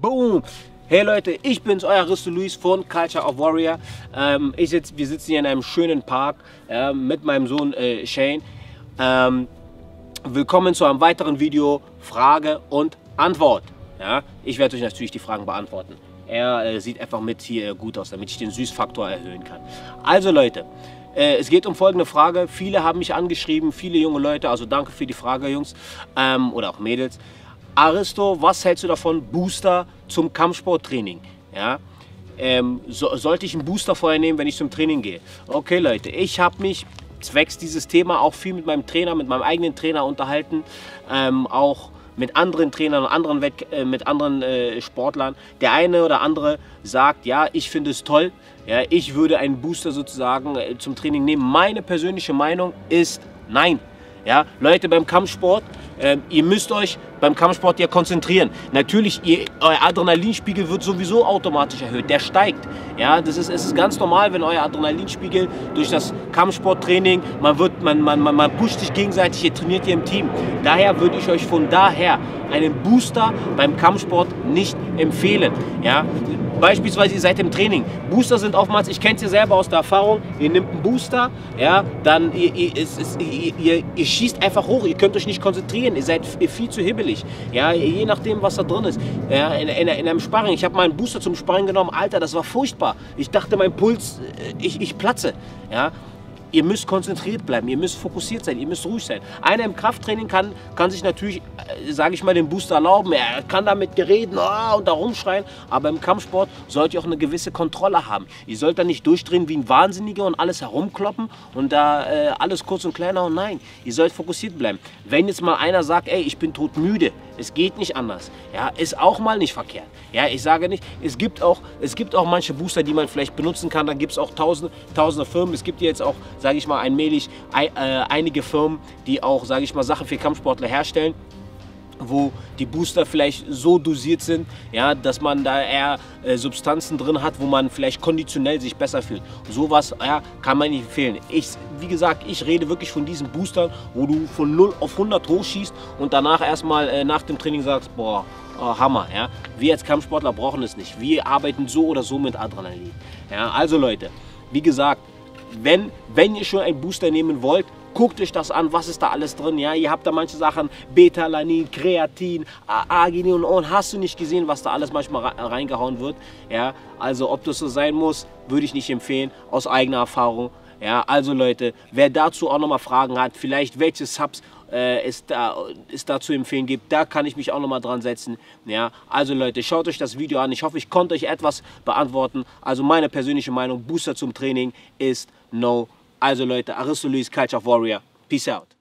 Boom! Hey Leute, ich bin's, euer Risto Luis von Culture of Warrior. Ähm, ich sitz, wir sitzen hier in einem schönen Park äh, mit meinem Sohn äh, Shane. Ähm, willkommen zu einem weiteren Video Frage und Antwort. Ja, ich werde euch natürlich die Fragen beantworten. Er äh, sieht einfach mit hier gut aus, damit ich den Süßfaktor erhöhen kann. Also Leute, äh, es geht um folgende Frage. Viele haben mich angeschrieben, viele junge Leute, also danke für die Frage, Jungs ähm, oder auch Mädels. Aristo, was hältst du davon, Booster zum Kampfsporttraining? Ja, ähm, so, sollte ich einen Booster vorher nehmen, wenn ich zum Training gehe? Okay, Leute, ich habe mich zwecks dieses Thema auch viel mit meinem Trainer, mit meinem eigenen Trainer unterhalten, ähm, auch mit anderen Trainern und anderen Wett äh, mit anderen äh, Sportlern. Der eine oder andere sagt, ja, ich finde es toll, ja, ich würde einen Booster sozusagen äh, zum Training nehmen. Meine persönliche Meinung ist nein. Ja, Leute, beim Kampfsport, äh, ihr müsst euch beim Kampfsport ja konzentrieren. Natürlich, ihr, euer Adrenalinspiegel wird sowieso automatisch erhöht, der steigt. Ja, das ist, es ist ganz normal, wenn euer Adrenalinspiegel durch das Kampfsporttraining, man, wird, man, man, man, man pusht sich gegenseitig, ihr trainiert ihr im Team. Daher würde ich euch von daher einen Booster beim Kampfsport nicht empfehlen. Ja, Beispielsweise ihr seid im Training. Booster sind oftmals, ich kenne es ja selber aus der Erfahrung, ihr nehmt einen Booster, ja, dann ihr, ihr, ihr, ihr, schießt einfach hoch, ihr könnt euch nicht konzentrieren, ihr seid viel zu hibbelig, ja, je nachdem, was da drin ist. Ja, in, in, in einem Sparring, ich habe mal einen Booster zum Sparring genommen, Alter, das war furchtbar. Ich dachte, mein Puls, äh, ich, ich platze, ja. Ihr müsst konzentriert bleiben, ihr müsst fokussiert sein, ihr müsst ruhig sein. Einer im Krafttraining kann, kann sich natürlich, äh, sage ich mal, den Booster erlauben. Er kann damit reden oh, und da rumschreien. Aber im Kampfsport sollt ihr auch eine gewisse Kontrolle haben. Ihr sollt da nicht durchdrehen wie ein Wahnsinniger und alles herumkloppen und da äh, alles kurz und kleiner. Und nein, ihr sollt fokussiert bleiben. Wenn jetzt mal einer sagt, ey, ich bin todmüde, es geht nicht anders. Ja, ist auch mal nicht verkehrt. Ja, ich sage nicht, es gibt auch, es gibt auch manche Booster, die man vielleicht benutzen kann. Dann gibt es auch tausende, tausende Firmen. Es gibt jetzt auch sage ich mal, allmählich äh, einige Firmen, die auch, sage ich mal, Sachen für Kampfsportler herstellen wo die Booster vielleicht so dosiert sind, ja, dass man da eher äh, Substanzen drin hat, wo man vielleicht konditionell sich besser fühlt. Sowas ja, kann man nicht empfehlen. Ich, wie gesagt, ich rede wirklich von diesen Boostern, wo du von 0 auf 100 hochschießt und danach erstmal äh, nach dem Training sagst, boah, oh, Hammer. Ja. Wir als Kampfsportler brauchen es nicht. Wir arbeiten so oder so mit Adrenalin. Ja. Also Leute, wie gesagt, wenn, wenn ihr schon einen Booster nehmen wollt, guckt euch das an, was ist da alles drin. Ja, ihr habt da manche Sachen, Betalanin, Kreatin, Arginin und hast du nicht gesehen, was da alles manchmal reingehauen wird. Ja, also ob das so sein muss, würde ich nicht empfehlen, aus eigener Erfahrung. Ja, also Leute, wer dazu auch nochmal Fragen hat, vielleicht welche Subs äh, es, da, es da zu empfehlen gibt, da kann ich mich auch nochmal dran setzen. Ja, also Leute, schaut euch das Video an. Ich hoffe, ich konnte euch etwas beantworten. Also meine persönliche Meinung, Booster zum Training ist no. Also Leute, Aristo Luis, Culture Warrior. Peace out.